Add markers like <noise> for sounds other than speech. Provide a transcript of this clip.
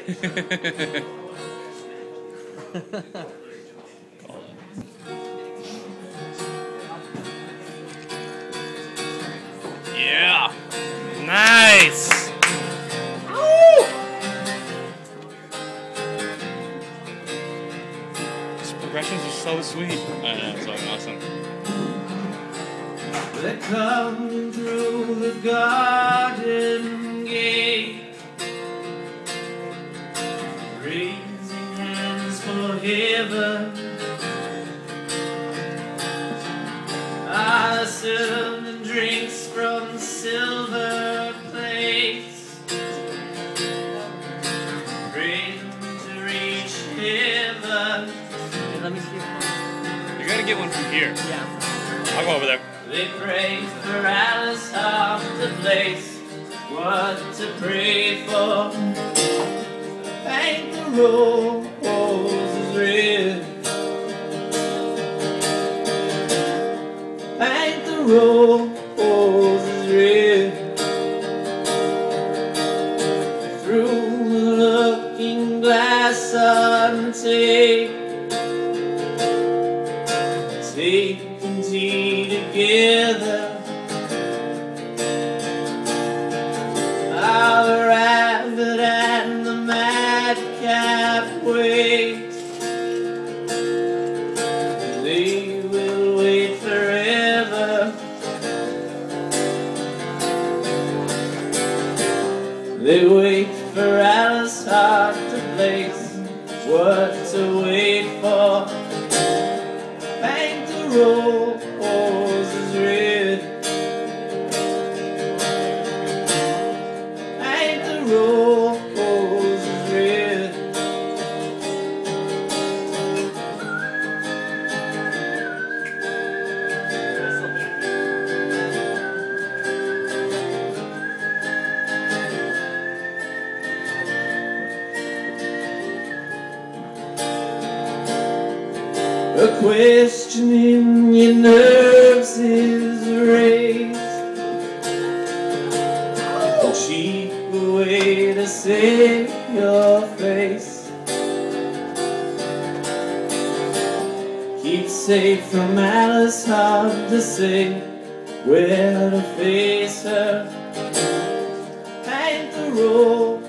<laughs> yeah. Nice. These progressions are so sweet. I know, it's fucking awesome. They're coming through the garden heaven. I serve the drinks from silver plates, ready to reach heaven. Let me see your phone. You gotta get one from here. Yeah. I'll go over there. They pray for Alice off the place. What to pray for? Paint the roses Through the looking glass untake. Taking tea together. And the madcap wait. They wait for Alice Hart to place what to wait A question in your nerves is raised. A cheap way to save your face. Keep safe from Alice, hard to say where to face her. Paint the road.